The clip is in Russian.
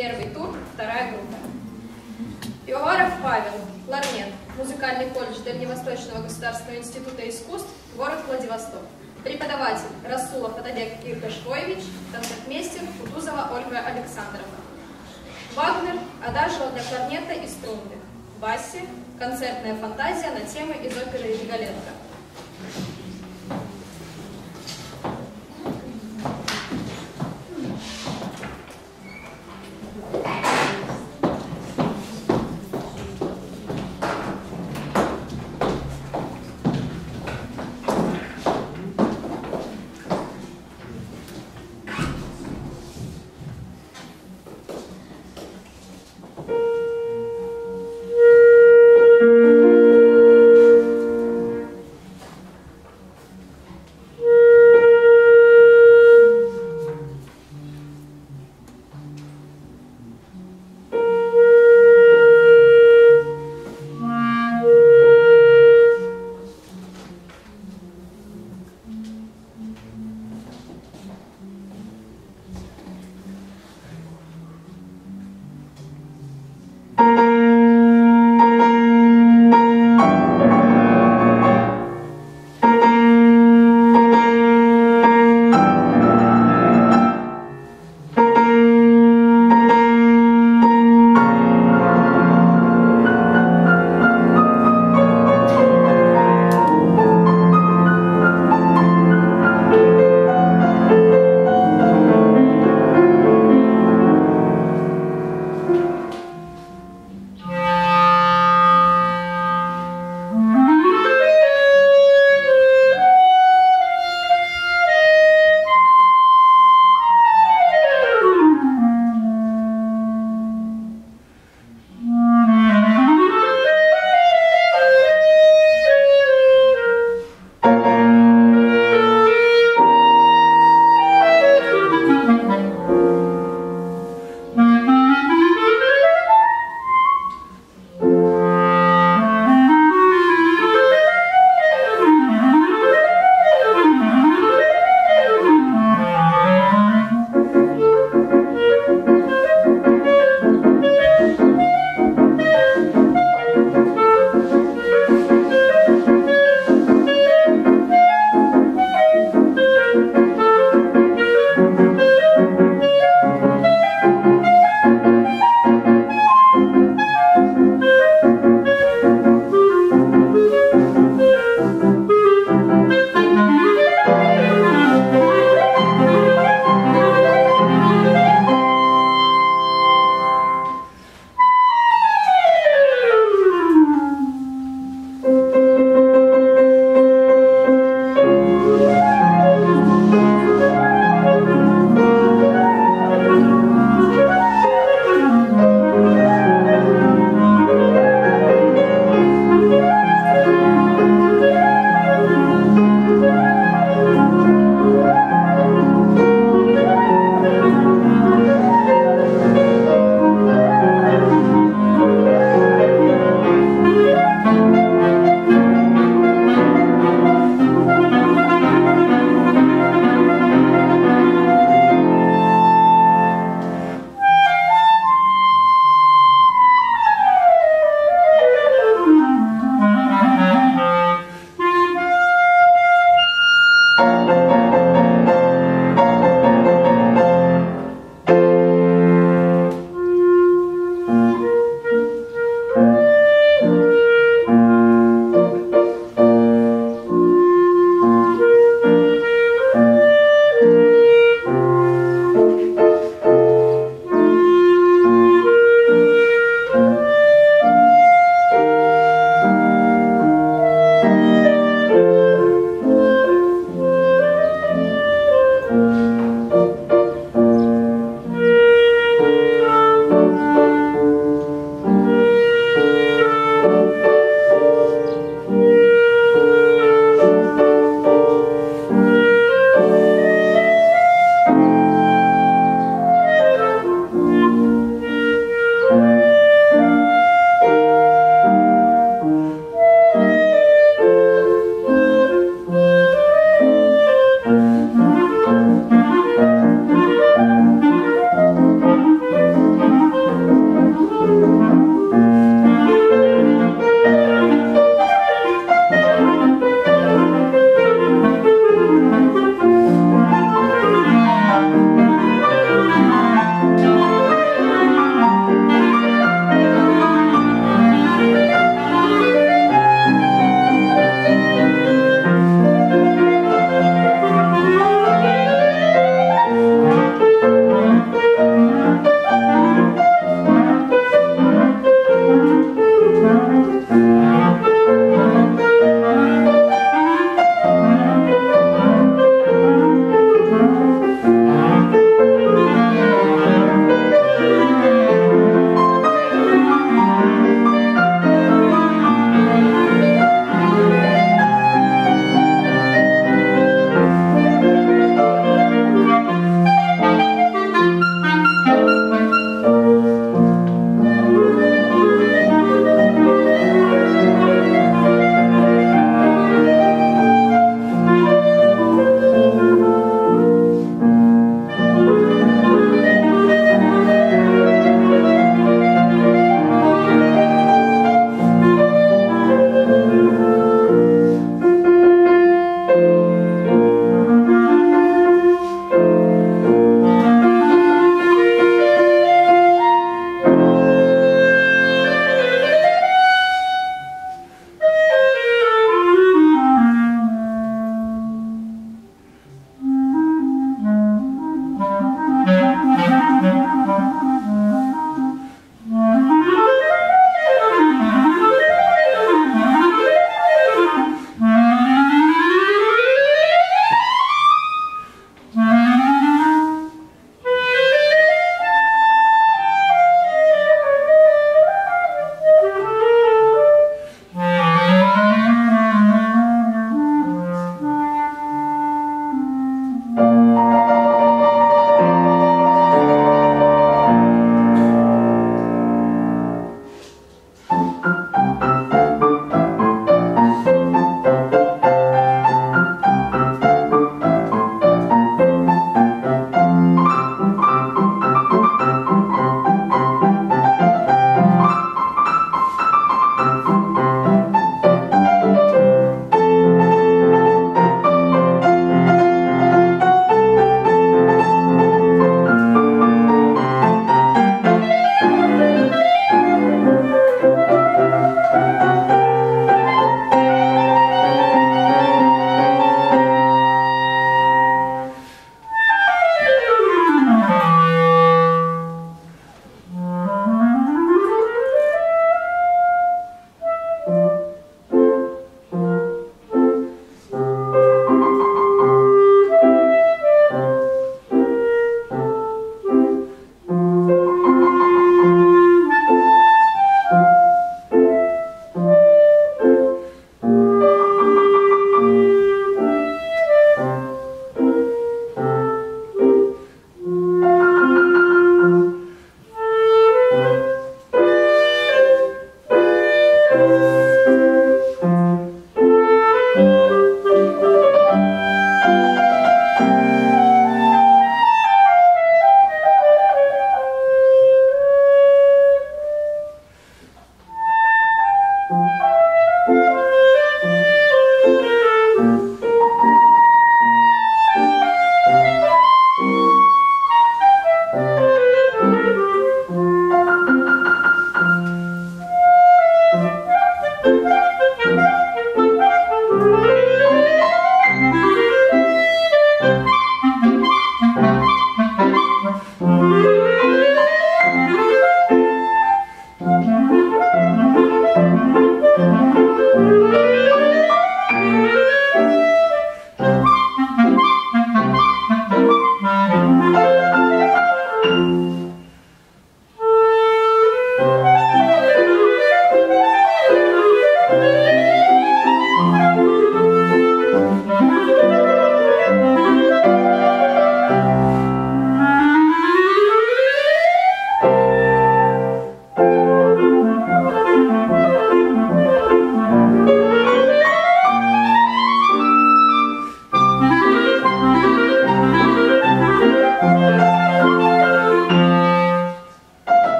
Первый тур, вторая группа. Пивоваров Павел, кларнет, музыкальный колледж Дальневосточного государственного института искусств, город Владивосток. Преподаватель Расулов Атабек Иргашвоевич, концертмейстер Кутузова Ольга Александровна. Вагнер – адажио для кларнета и струнных. Басси – концертная фантазия на темы из оперы Риголетто.